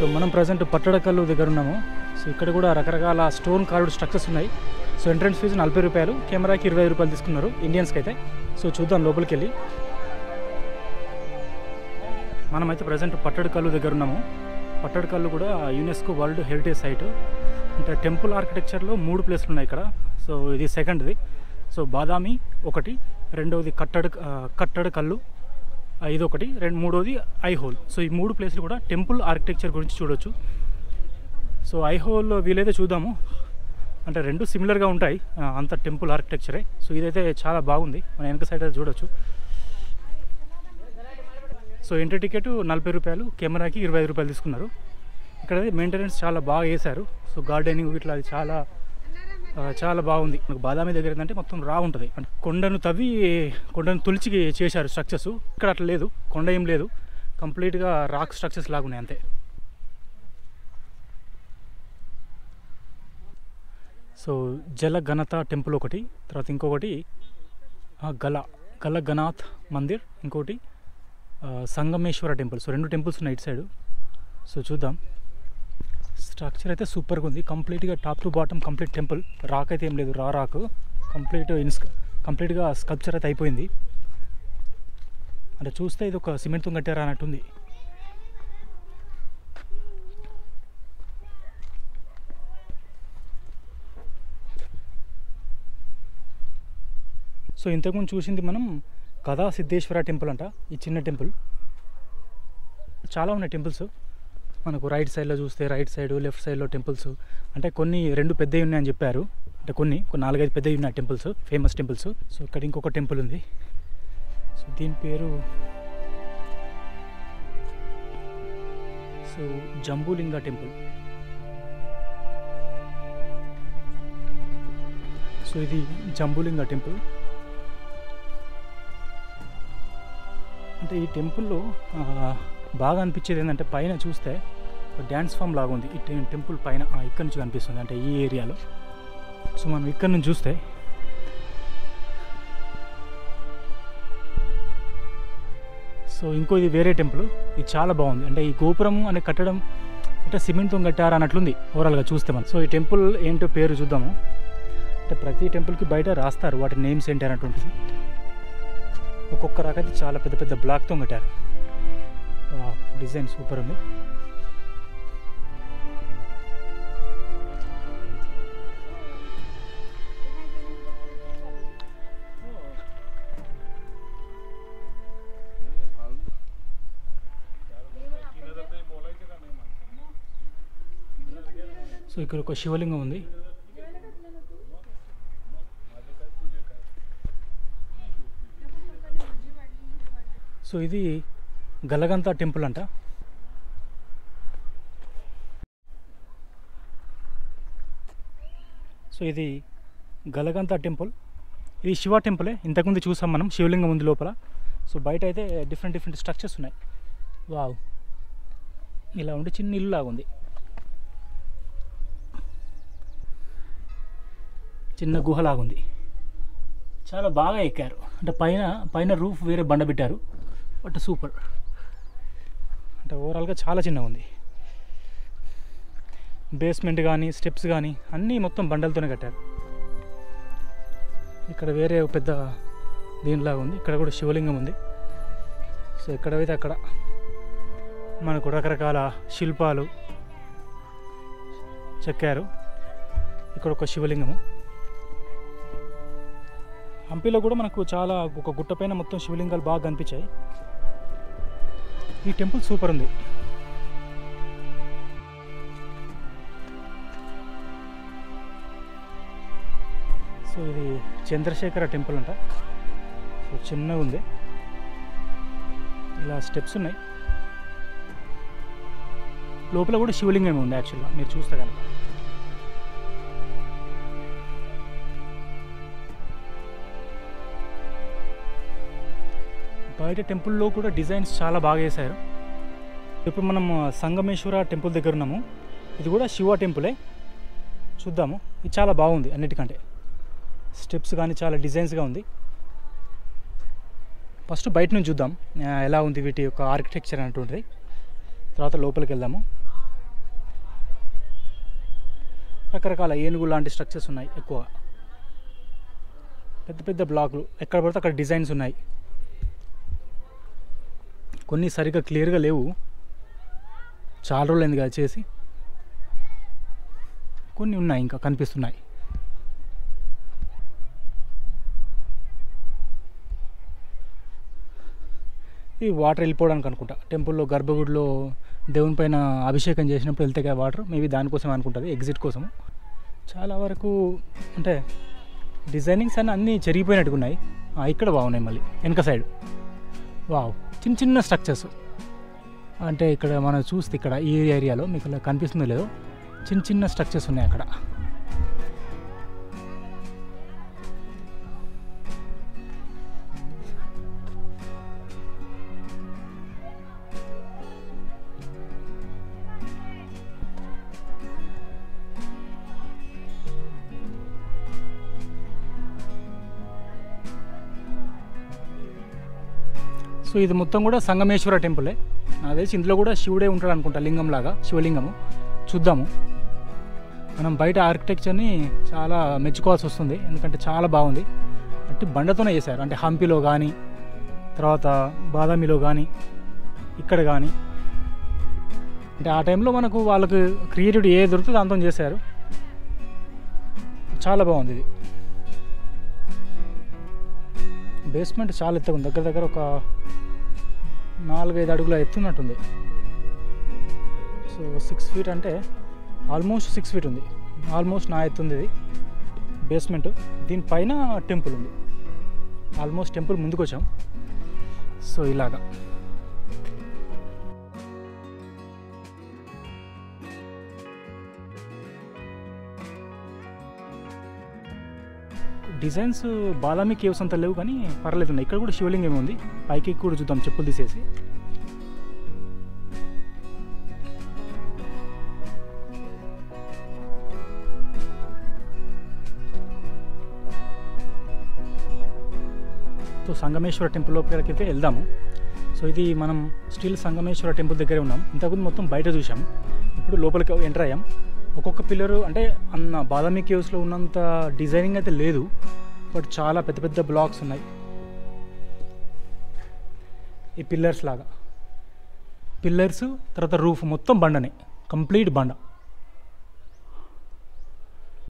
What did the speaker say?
So మనం present పట్టడకల్లు దగ్గర ఉన్నాము. సో ఇక్కడ కూడా రకరకాల స్టోన్ కార్డు స్ట్రక్చర్స్ ఉన్నాయి. సో ఎంట్రన్స్ ఫీజు నలభై రూపాయలు కెమెరాకి ఇరవై రూపాయలు తీసుకున్నారు ఇండియన్స్కి అయితే సో చూద్దాం లోపలికి వెళ్ళి. మనమైతే ప్రజెంట్ పట్టడకల్లు దగ్గర ఉన్నాము. పట్టడకల్లు కూడా యునెస్కో వరల్డ్ హెరిటేజ్ సైట్. అంటే టెంపుల్ ఆర్కిటెక్చర్లో మూడు ప్లేస్లు ఉన్నాయి ఇక్కడ. సో ఇది సెకండ్ది. సో బాదామి ఒకటి రెండవది కట్టడ కట్టడ కల్లు ఇదొకటి రెండు మూడోది ఐహోల్ సో ఈ మూడు ప్లేస్లు కూడా టెంపుల్ ఆర్కిటెక్చర్ గురించి చూడొచ్చు. సో ఐహోల్ వీలైతే చూద్దాము. అంటే రెండు సిమిలర్గా ఉంటాయి అంత టెంపుల్ ఆర్కిటెక్చరే. సో ఇదైతే చాలా బాగుంది. మన వెనక సైడ్ అయితే చూడొచ్చు. సో ఎంట్రీ టికెట్ నలభై రూపాయలు కెమెరాకి ఇరవై ఐదు రూపాయలు తీసుకున్నారు. ఇక్కడ మెయింటెనెన్స్ చాలా బాగా వేశారు సో గార్డెనింగ్ ఇట్లా అది చాలా చాలా బాగుంది. మనకు బాదామి దగ్గర ఏంటంటే మొత్తం రా ఉంటుంది. అంటే కొండను తవ్వి కొండను తులిచి చేశారు స్ట్రక్చర్స్ ఇక్కడ అట్లా లేదు. కొండ ఏం లేదు. కంప్లీట్గా రాక్ స్ట్రక్చర్స్ లాగా ఉన్నాయి అంతే. సో జల ఘనత టెంపుల్ ఒకటి తర్వాత ఇంకొకటి గల గల గనాథ్ మందిర్ ఇంకోటి సంగమేశ్వర టెంపుల్ సో రెండు టెంపుల్స్ ఉన్నాయి ఇటు సైడ్ సో చూద్దాం. స్ట్రక్చర్ అయితే సూపర్గా ఉంది. కంప్లీట్గా top to bottom complete temple rock అయితే ఏం లేదు. రా రాక్ కంప్లీట్ ఇన్స్ కంప్లీట్గా స్కల్ప్చర్ అయితే అయిపోయింది. అంటే చూస్తే ఇది ఒక సిమెంట్తో కట్టారా అన్నట్టుంది. సో ఇంతకుముందు చూసింది మనం కథా సిద్ధేశ్వర టెంపుల్ అంట. ఈ చిన్న టెంపుల్ చాలా ఉన్నాయి టెంపుల్స్ మనకు రైట్ సైడ్లో చూస్తే రైట్ సైడ్ లెఫ్ట్ సైడ్లో టెంపుల్స్ అంటే కొన్ని రెండు పెద్దవి ఉన్నాయని చెప్పారు. అంటే కొన్ని కొన్ని నాలుగైదు పెద్దవి ఉన్నాయి టెంపుల్స్ ఫేమస్ టెంపుల్స్ సో ఇక్కడ ఇంకొక టెంపుల్ ఉంది. సో దీని పేరు సో జంబూలింగ టెంపుల్ సో ఇది జంబూలింగ టెంపుల్ అంటే ఈ టెంపుల్లో బాగా అనిపించేది ఏంటంటే పైన చూస్తే ఒక డ్యాన్స్ ఫామ్ లాగా ఉంది. ఈ టెంపుల్ పైన ఇక్కడ నుంచి కనిపిస్తుంది. అంటే ఈ ఏరియాలో. సో మనం ఇక్కడ నుంచి చూస్తే సో ఇంకో ఇది వేరే టెంపుల్. ఇది చాలా బాగుంది. అంటే ఈ గోపురం అనే కట్టడం అంటే సిమెంట్తో కట్టారు అన్నట్లుంది ఓవరాల్గా చూస్తే మనం. సో ఈ టెంపుల్ ఏంటో పేరు చూద్దాము. అంటే ప్రతి టెంపుల్కి బయట రాస్తారు. వాటి నేమ్స్ ఏంటి అన్నటువంటిది ఒక్కొక్క రకైతే చాలా పెద్ద పెద్ద బ్లాక్తో కట్టారు. డిజైన్ సూపర్ ఉంది. సో ఇక్కడ ఒక శివలింగం ఉంది. సో ఇది గలగంత టెంపుల్ అంట. సో ఇది గలగంత టెంపుల్. ఇది శివ టెంపులే. ఇంతకుముందు చూసాం మనం శివలింగం ఉంది లోపల. సో బయట అయితే డిఫరెంట్ డిఫరెంట్ స్ట్రక్చర్స్ ఉన్నాయి. వావ్. ఇలా ఉండి చిన్న ఇల్లు లాగుంది ఉంది. చిన్న గుహలాగా ఉంది. చాలా బాగా ఎక్కారు. అంటే పైన పైన రూఫ్ వేరే బండ పెట్టారు. But super. అంటే ఓవరాల్గా చాలా చిన్నగా ఉంది. బేస్మెంట్ కానీ స్టెప్స్ కానీ అన్నీ మొత్తం బండలతోనే కట్టారు. ఇక్కడ వేరే పెద్ద దీనిలాగా ఉంది. ఇక్కడ కూడా శివలింగం ఉంది. సో ఎక్కడైతే అక్కడ మనకు రకరకాల శిల్పాలు చెక్కారు ఇక్కడ ఒక శివలింగము. హంపీలో కూడా మనకు చాలా ఒక గుట్ట పైన మొత్తం శివలింగాలు బాగా కనిపించాయి. ఈ టెంపుల్ సూపర్ ఉంది. సో ఇది చంద్రశేఖర టెంపుల్ అంట. సో చిన్నగా ఉంది. ఇలా స్టెప్స్ ఉన్నాయి. లోపల కూడా శివలింగం ఉంది యాక్చువల్గా. మీరు చూస్తే కనుక. బయట టెంపుల్లో కూడా డిజైన్స్ చాలా బాగా వేశారు. ఇప్పుడు మనం సంగమేశ్వర టెంపుల్ దగ్గర ఉన్నాము. ఇది కూడా శివ టెంపులే. చూద్దాము. ఇది చాలా బాగుంది అన్నిటికంటే. స్టెప్స్ కానీ చాలా డిజైన్స్గా ఉంది. ఫస్ట్ బయట నుంచి చూద్దాం. ఎలా ఉంది వీటి యొక్క ఆర్కిటెక్చర్ అనేటువంటిది. తర్వాత లోపలికి వెళ్దాము. రకరకాల ఏనుగు లాంటి స్ట్రక్చర్స్ ఉన్నాయి ఎక్కువ. పెద్ద పెద్ద బ్లాక్లు. ఎక్కడ పడితే అక్కడ డిజైన్స్ ఉన్నాయి. కొన్ని సరిగ్గా క్లియర్గా లేవు. చాలా రోజులైంది కదా చేసి. కొన్ని ఉన్నాయి ఇంకా కనిపిస్తున్నాయి. ఈ వాటర్ వెళ్ళిపోవడానికి అనుకుంటా. టెంపుల్లో గర్భగుడిలో దేవుని పైన అభిషేకం చేసినప్పుడు వెళ్తే కదా వాటర్. మేబీ దానికోసం అనుకుంటుంది ఎగ్జిట్ కోసం చాలా వరకు అంటే డిజైనింగ్స్ అన్నీ అన్నీ చెరిగిపోయినట్టుగా ఉన్నాయి ఇక్కడ బాగున్నాయి మళ్ళీ వెనక సైడ్. వావ్ చిన్న చిన్న స్ట్రక్చర్స్ అంటే ఇక్కడ మనం చూస్తే ఇక్కడ ఈ ఏరియాలో మీకు ఇలా కనిపిస్తుందో లేదో. చిన్న చిన్న స్ట్రక్చర్స్ ఉన్నాయి అక్కడ. సో ఇది మొత్తం కూడా సంగమేశ్వర టెంపులే. నాకు తెలిసి ఇందులో కూడా శివుడే ఉంటాడు అనుకుంటా లింగంలాగా శివలింగము. చూద్దాము. మనం బయట ఆర్కిటెక్చర్ని చాలా మెచ్చుకోవాల్సి వస్తుంది ఎందుకంటే చాలా బాగుంది. అంటే బండతోనే చేశారు అంటే హంపిలో కానీ తర్వాత బాదామిలో కానీ ఇక్కడ కానీ అంటే ఆ టైంలో మనకు వాళ్ళకు క్రియేటివిటీ ఏ దొరికితే దాంతో చేశారు. చాలా బాగుంది ఇది. బేస్మెంట్ చాలా ఎత్తుగా ఉంది. దగ్గర దగ్గర ఒక నాలుగైదు అడుగుల ఎత్తున్నట్టుంది. సో సిక్స్ ఫీట్ అంటే ఆల్మోస్ట్ సిక్స్ ఫీట్ ఉంది. ఆల్మోస్ట్ నా ఎత్తుంది ఇది బేస్మెంట్ దీనిపైన టెంపుల్ ఉంది. ఆల్మోస్ట్ టెంపుల్ ముందుకు వచ్చాం సో ఇలాగా. డిజైన్స్ బాదామి కేవ్స్ అంత లేవు కానీ పర్లేదు ఇక్కడ కూడా శివలింగం ఉంది. పైకి కూడా చూద్దాం చెప్పులు తీసేసి. సో సంగమేశ్వర టెంపుల్ లోపలికి అయితే వెళ్దాము. సో ఇది మనం స్టిల్ సంగమేశ్వర టెంపుల్ దగ్గరే ఉన్నాం. ఇంతకుముందు మొత్తం బయట చూసాం ఇప్పుడు లోపలికి ఎంటర్ అయ్యాం. ఒక్కొక్క పిల్లరు అంటే అన్న బాదామి కేవ్స్లో ఉన్నంత డిజైనింగ్ అయితే లేదు బట్ చాలా పెద్ద పెద్ద బ్లాక్స్ ఉన్నాయి. ఈ పిల్లర్స్ లాగా. పిల్లర్స్ తర్వాత రూఫ్ మొత్తం బండనే కంప్లీట్ బండ.